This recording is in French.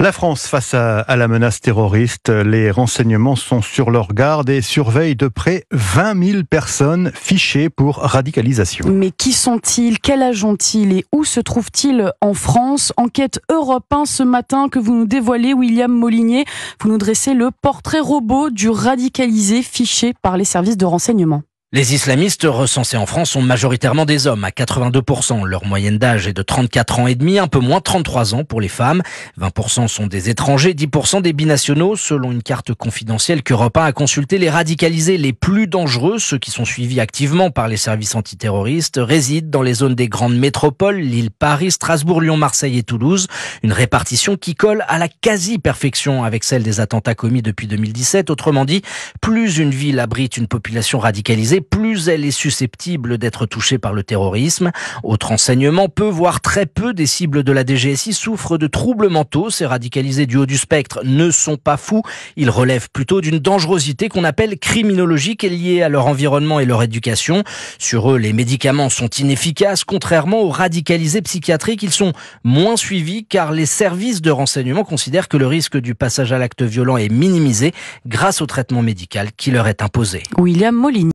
La France face à, la menace terroriste, les renseignements sont sur leur garde et surveillent de près 20 000 personnes fichées pour radicalisation. Mais qui sont-ils? Quel âge ont-ils? Et où se trouvent-ils en France? Enquête Europe 1 ce matin que vous nous dévoilez, William Molinier. Vous nous dressez le portrait robot du radicalisé fiché par les services de renseignement. Les islamistes recensés en France sont majoritairement des hommes à 82%. Leur moyenne d'âge est de 34 ans et demi, un peu moins 33 ans pour les femmes. 20% sont des étrangers, 10% des binationaux. Selon une carte confidentielle qu'Europe 1 a consulté, les radicalisés les plus dangereux, ceux qui sont suivis activement par les services antiterroristes, résident dans les zones des grandes métropoles, Lille, Paris, Strasbourg, Lyon, Marseille et Toulouse. Une répartition qui colle à la quasi-perfection avec celle des attentats commis depuis 2017. Autrement dit, plus une ville abrite une population radicalisée, plus elle est susceptible d'être touchée par le terrorisme. Autre enseignement, peu voire très peu des cibles de la DGSI souffrent de troubles mentaux. Ces radicalisés du haut du spectre ne sont pas fous. Ils relèvent plutôt d'une dangerosité qu'on appelle criminologique et liée à leur environnement et leur éducation. Sur eux, les médicaments sont inefficaces. Contrairement aux radicalisés psychiatriques, ils sont moins suivis car les services de renseignement considèrent que le risque du passage à l'acte violent est minimisé grâce au traitement médical qui leur est imposé. William Molini.